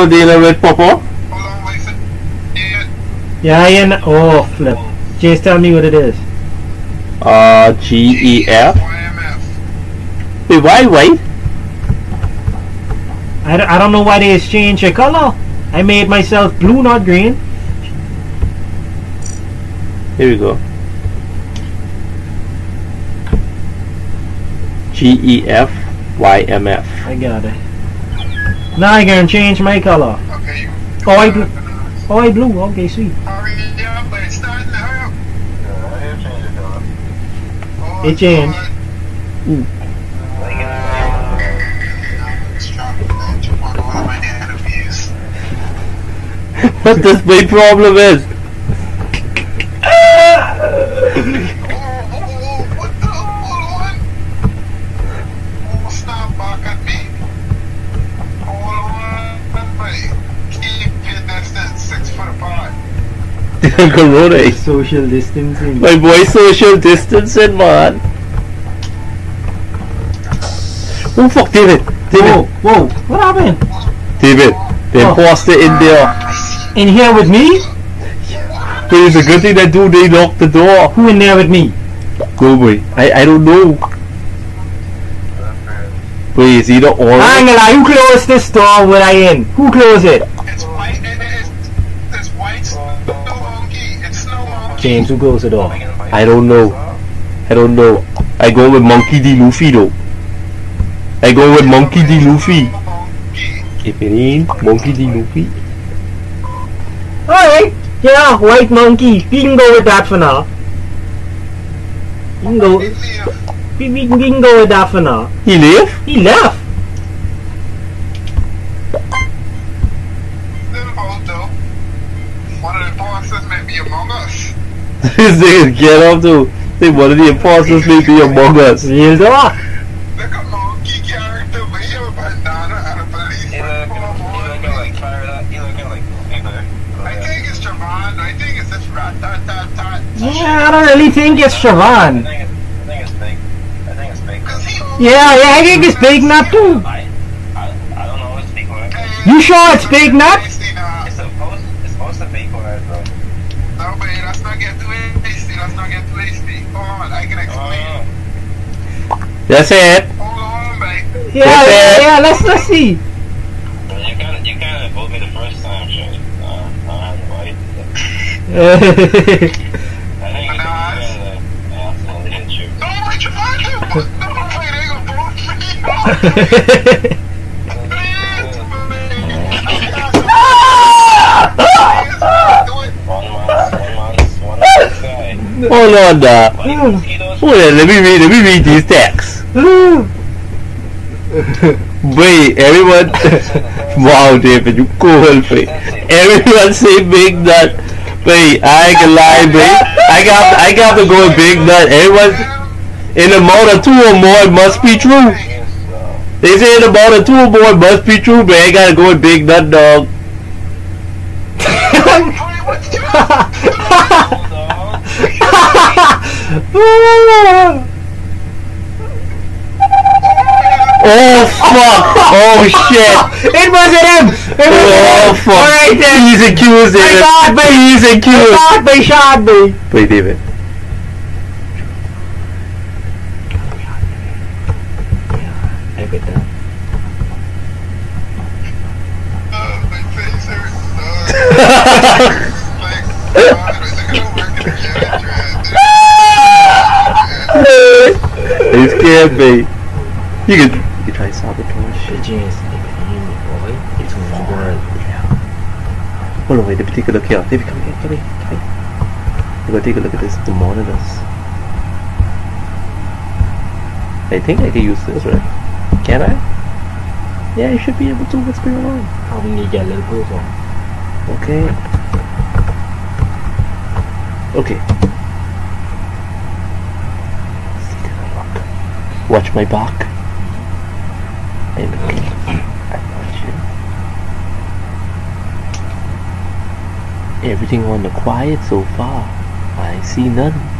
we're dealing with, Popo? Yeah, I know. Oh, flip. Just tell me what it is. Uh, G E F. Wait, why white? I, don't- I don't know why they exchanged your color. I made myself blue, not green. Here we go. G E F Y M F. I got it. Now I can change my color. Okay. Oh, I blue. Oh, I blue. Okay, sweet. Oh, hurry up, but it's starting to hurry up. It oh, changed. God. It's dropping down to one of my enemies. What this big problem is? Corona. Social distancing. My boy social distancing, man. Oh fuck, David. Whoa, David. whoa. What happened? David. The Oh. imposter in there. In here with me? But it's a good thing that dude they locked the door. Who in there with me? Go boy. I I don't know. It's either or. I ain't gonna lie. Who closed this door when I in? Who closed it? James, who goes the door? I don't know. I don't know. I go with Monkey D. Luffy though. I go with Monkey D. Luffy. Monkey. If it ain't Monkey D. Luffy. Alright. Yeah, white monkey. We can go with that for now. We can go. We, we, we can go with that for now. He left? He left. Little boat though. One of the bosses may be among us. This nigga get up to. Say one of the imposters may be among us. Real door. Look at monkey character with a bandana and a police uniform on. I think it's Javon. I think it's this rat tat tat tat. Yeah, I don't really think it's Javon. Cause he Yeah, yeah, I think it's Big Nut too. I, I, I don't know what's big word. You sure it's Big Nut? Uh, it's supposed, it's supposed to be word, bro. No, babe, let's not get too hasty. Let's not get too hasty. Hold on, I can explain. Oh, That's it. Hold on, babe. Yeah, yeah, yeah. Let's let's see. well, you kind of, you kind of voted me the first time, sure. Uh, uh, right. yeah, I think you think you kind of absolutely Hold on, uh. Why you mosquitoes? Hold on, let me read, let me read these texts. Wait, everyone. wow, David, you cool, wait. Everyone say big nut. Wait, I ain't gonna lie, babe. I got, I got to go with big nut. Everyone, in the mode of two or more, it must be true. They say in the mode of two or more, it must be true, but I gotta go with big nut, dog. Oh fuck! Oh shit! it wasn't him. It wasn't Oh him. fuck! All right then. He's accused, I David. got me. He's I accused. thought they shot me. Wait, David. I bet that. He scared me. You can, you try sabotage. James, boy. It's one. Hold on, wait, let me take a look here. David, come here, come here, come here. I'm gonna take a look at this, the monitors. I think I can use this, right? Can I? Yeah, you should be able to. What's going on? How we need to get a little closer. Okay. Okay. See that I look. Watch my back. I look. I'm watching. Everything on the quiet so far. I see none.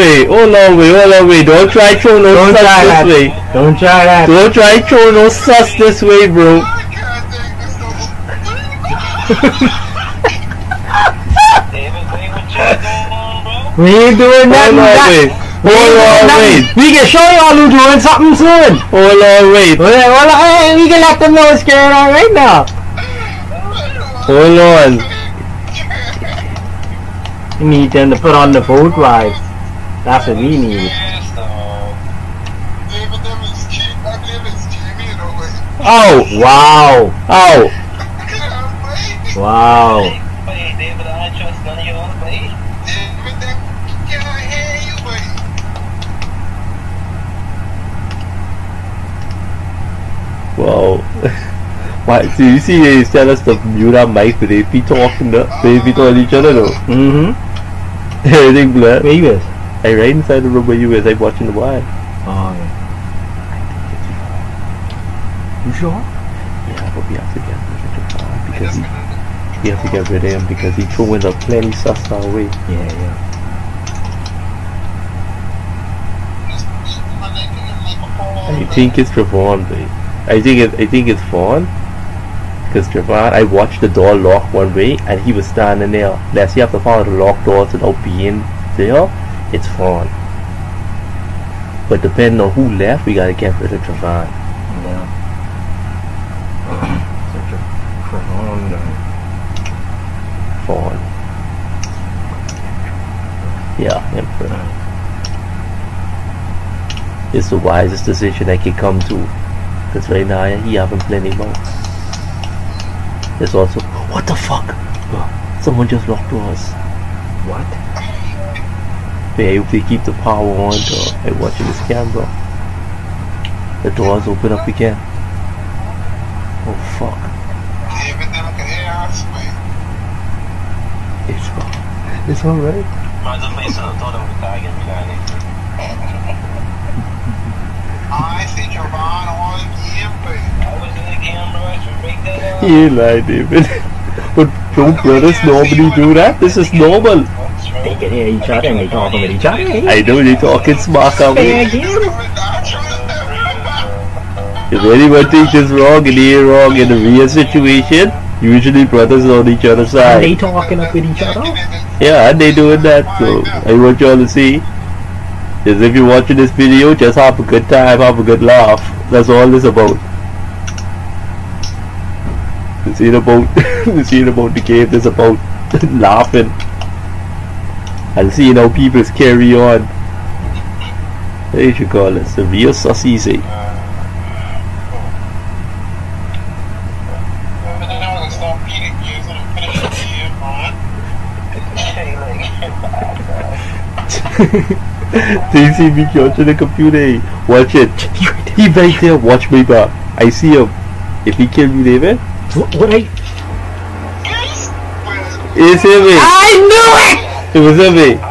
Wait, hold on, wait, hold on, wait. Don't try throw no Don't sus try this that. way. Don't try that. Don't try throw no sus this way, bro. I can't take this no David, say what you going on, bro? We ain't doing Hold nothing. on, that- wait. we ain't Hold on, wait. We can show y'all who doing something soon. Hold on, wait. Well, well, hey, we can let them know what's going on right now. Hold on. We need them to put on the boat ride. That's what we need. Ow! Wow. Ow! Wait. Wow. Wow. Why, so you see they tell us mute our mic, they be talking, they be talking each other though. Mm-hmm. Everything blurred. Is? I right inside the room where you is, I'm watching the wire. Oh, yeah. You sure? Yeah, but we have to get rid of the because he, we have to get rid of him because he throwing up plenty sus our way. Yeah, yeah. I think it's Trevon, babe. I think it, I think it's Vaughn. Because Trevon, I watched the door lock one way and he was standing there. Unless you have to follow the locked doors without being there, it's Vaughn. But depending on who left, we gotta get rid of Trevon. Yeah. Such a profound. Uh, Vaughn. Yeah, him for It's the wisest decision I could come to. Because right now he having plenty more. There's also what the fuck? Someone just locked doors. What? They hope they keep the power on. I watching this camera. The doors open up again. Oh fuck. Us, wait. It's it's alright. I I all the game. I was in the camera, I should make that up. You lie, David. but don't brothers normally do that? This is normal. They can hear each other and they talking with each other. I know they talking smack on me. game. I trust them. If anyone thinks it's wrong and they're wrong in a real situation, usually brothers on each other's side. And they talking up with each other. Yeah, and they doing that. So I want y'all to see. Is if you're watching this video, just have a good time, have a good laugh. That's all this about. This ain't about this ain't about the game, this about laughing. And seeing how people carry on. What you should call it? The real sussies, eh? But then I was gonna start beating you, so I'm finish the game, man. Do you see me watching the computer? eh? Watch it. He right there, watch me back. I see him. If he kill me, David, What, what I? It's him, eh? I knew it! It was him, eh?